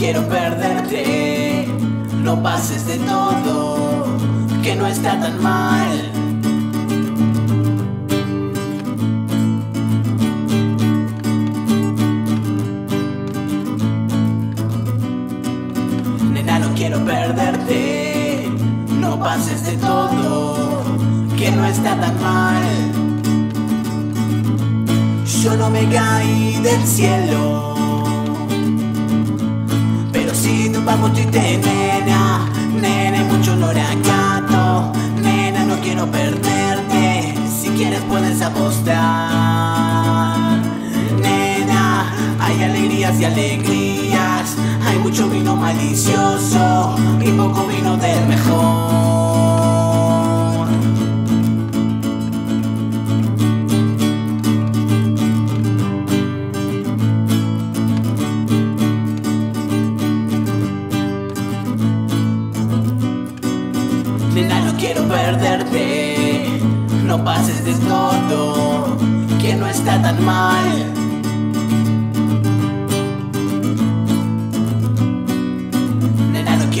Quiero perderte, no pases de todo, que no está tan mal. Quiero perderte, no pases de todo, que no está tan mal. Yo no me caí del cielo. Pero si nos vamos triste, nena, nena, hay mucho olor a gato. Nena, no quiero perderte, si quieres puedes apostar. Nena, hay alegrías y alegrías, hay mucho vino malicioso y poco vino del mejor. Nena, no quiero perderte, no pases de que no está tan mal.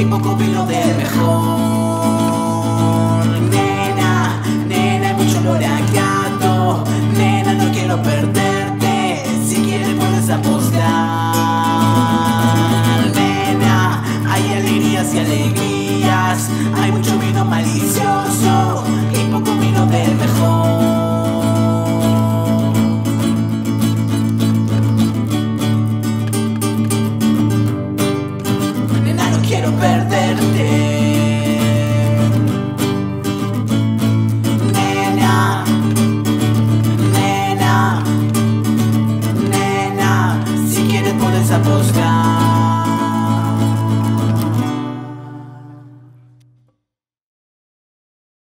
tiempo copilo del mejor. Nena, nena, hay mucho olor a gato. Nena, no quiero perderte. Si quieres puedes apostar. Nena, hay alegrías y alegrías. Hay mucho vino malicioso y poco vino del mejor.